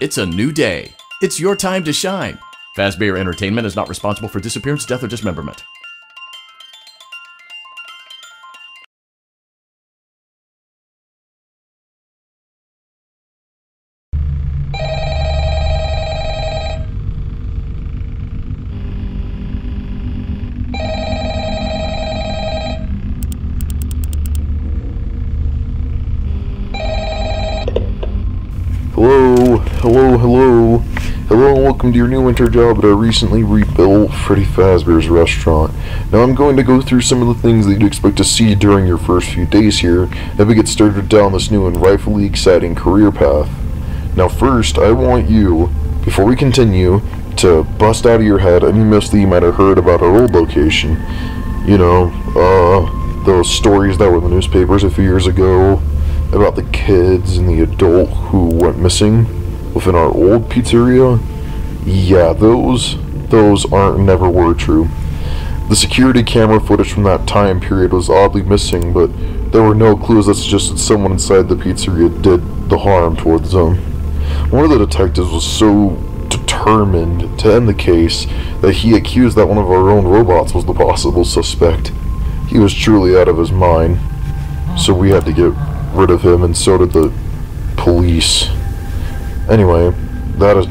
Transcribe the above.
It's a new day. It's your time to shine. Fazbear Entertainment is not responsible for disappearance, death, or dismemberment. Hello, hello, hello, and welcome to your new winter job at our recently rebuilt Freddy Fazbear's restaurant. Now, I'm going to go through some of the things that you'd expect to see during your first few days here as we get started down this new and rightfully exciting career path. Now, first, I want you, before we continue, to bust out of your head any myths that you might have heard about our old location. You know, uh, those stories that were in the newspapers a few years ago about the kids and the adult who went missing within our old pizzeria. Yeah, those those aren't never were true. The security camera footage from that time period was oddly missing, but there were no clues that suggested someone inside the pizzeria did the harm towards them. One of the detectives was so determined to end the case that he accused that one of our own robots was the possible suspect. He was truly out of his mind, so we had to get rid of him, and so did the police. Anyway, that is